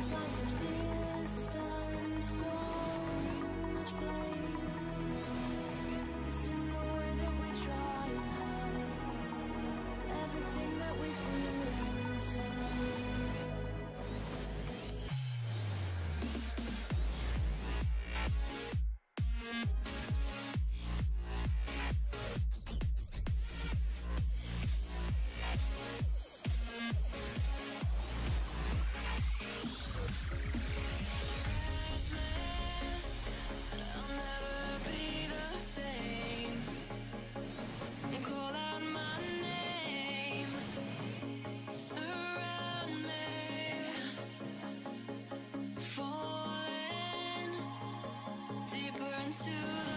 signs of distance. into the